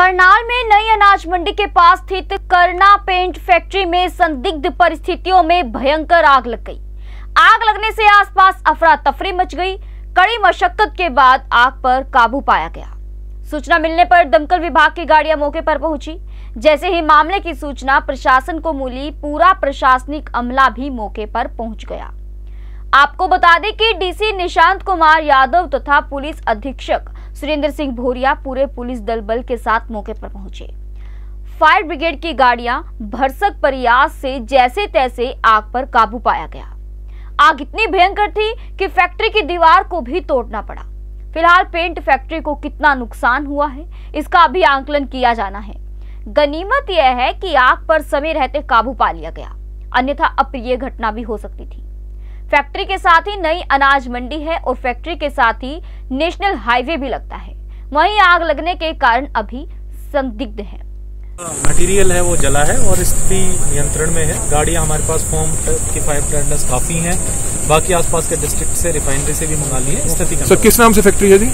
करनाल में नई अनाज मंडी के पास स्थित करना पेंट फैक्ट्री में संदिग्ध परिस्थितियों में भयंकर आग लग गई। आग लगने से आसपास अफरा तफरी मच गई। कड़ी मशक्कत के बाद आग पर काबू पाया गया। सूचना मिलने पर दमकल विभाग की गाड़ियाँ मौके पर पहुँची। जैसे ही मामले की सूचना, प्रशासन को मिली, पूरा प्रशासनिक अमला भी मौके पर पहुँच गया। आपको बता दें कि डीसी निशांत कुमार यादव तथा पुलिस अधीक्षक सुरेंद्र सिंह भोरिया पूरे पुलिस दल बल के साथ मौके पर पहुँचे। फायर ब्रिगेड की गाड़ियाँ भरसक प्रयास से जैसे तैसे आग पर काबू पाया गया। आग इतनी भयंकर थी कि फैक्ट्री की दीवार को भी तोड़ना पड़ा। फ़िलहाल पेंट फैक्ट्री को कितना नुकसान हुआ है, इसका अभी आंकलन किया जाना है। गनीमत यह है कि आग पर समय रहते काबू पा लिया गया। अन्यथा अप्रिय घटना भी हो सकती थी। फैक्ट्री के साथ ही नई अनाज मंडी है और फैक्ट्री के साथ ही नेशनल हाईवे भी लगता है। वहीं आग लगने के कारण अभी संदिग्ध है। मटेरियल है वो जला है और स्थिति नियंत्रण में है। गाड़ियाँ हमारे पास फॉर्म की फाइव टेंडर्स काफ़ी हैं। बाकी आसपास के डिस्ट्रिक्ट से रिफाइनरी से भी मंगा ली है। स्थिति सर किस नाम से फैक्ट्री है जी?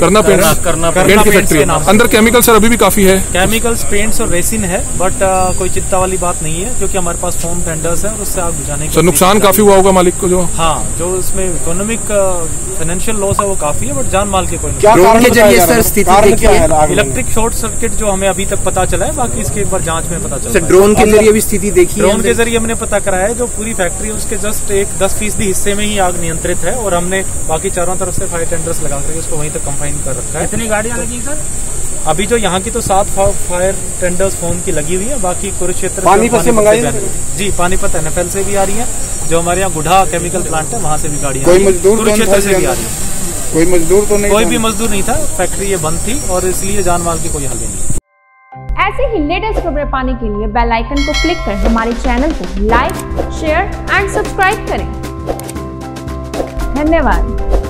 करना पेंट करना पेंट की फैक्ट्री। अंदर केमिकल सर अभी भी काफ़ी है। केमिकल्स पेंट्स और रेसिन है बट कोई चिंता वाली बात नहीं है क्योंकि हमारे पास फॉर्म टेंडर्स है और उससे आग बुझाने की सर नुकसान काफ़ी हुआ होगा मालिक को जो हाँ जो इसमें इकोनॉमिक फाइनेंशियल लॉस है वो काफ़ी है बट जान माल के कोई के ज़रिए सर स्थिति इलेक्ट्रिक शॉर्ट सर्किट जो हमें अभी तक पता चला है बाकी इसके एक बार जाँच में पता चला सर ड्रोन के ज़रिए भी स्थिति देखी है ड्रोन के ज़रिए हमने पता कराया है जो पूरी फैक्ट्री है उसके जस्ट एक दस फ़ीसदी हिस्से में ही आग नियंत्रित है और हमने बाकी चारों तरफ़ से फायर टेंडर्स लगा करके उसको वहीं तक कंफाइन कर रखा है। कितनी गाड़ियाँ लगी सर? अभी जो यहाँ की तो सात फायर टेंडर्स फ़ोन की लगी हुई है बाकी कुरुक्षेत्र पानीपत से मंगाई जी पानीपत एनएफएल से भी आ रही है। जो हमारे यहाँ गुढ़ा केमिकल प्लांट है वहाँ से भी गाड़ियाँ हैं। तो कुरुक्षेत्र से भी आ रही है। कोई मजदूर तो नहीं कोई भी मजदूर नहीं था। फैक्ट्री ये बंद थी और इसलिए जान माल की कोई हल नहीं है ऐसे ही लेटेस्ट खबरें पाने के लिए बेल आइकन को क्लिक कर हमारे चैनल को लाइक शेयर एंड सब्सक्राइब करें। धन्यवाद।